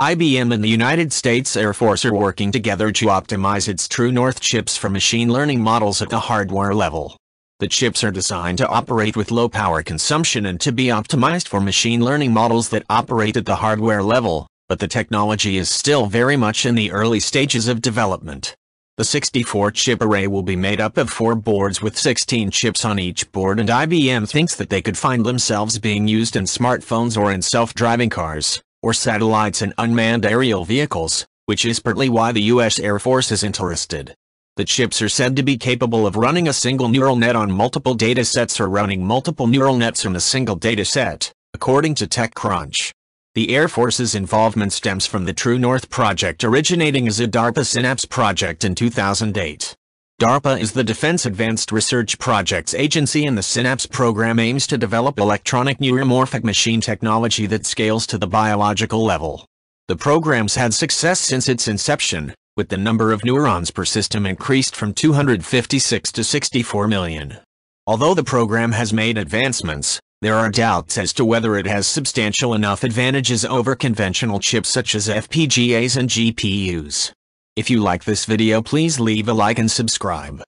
IBM and the United States Air Force are working together to optimize its TrueNorth chips for machine learning models at the hardware level. The chips are designed to operate with low power consumption and to be optimized for machine learning models that operate at the hardware level, but the technology is still very much in the early stages of development. The 64-chip array will be made up of four boards with 16 chips on each board and IBM thinks that they could find themselves being used in smartphones or in self-driving cars or satellites and unmanned aerial vehicles, which is partly why the U.S. Air Force is interested. The chips are said to be capable of running a single neural net on multiple datasets or running multiple neural nets from a single dataset, according to TechCrunch. The Air Force's involvement stems from the TrueNorth project originating as a DARPA Synapse project in 2008. DARPA is the Defense Advanced Research Projects Agency and the Synapse program aims to develop electronic neuromorphic machine technology that scales to the biological level. The program's had success since its inception, with the number of neurons per system increased from 256 to 64 million. Although the program has made advancements, there are doubts as to whether it has substantial enough advantages over conventional chips such as FPGAs and GPUs. If you like this video please leave a like and subscribe.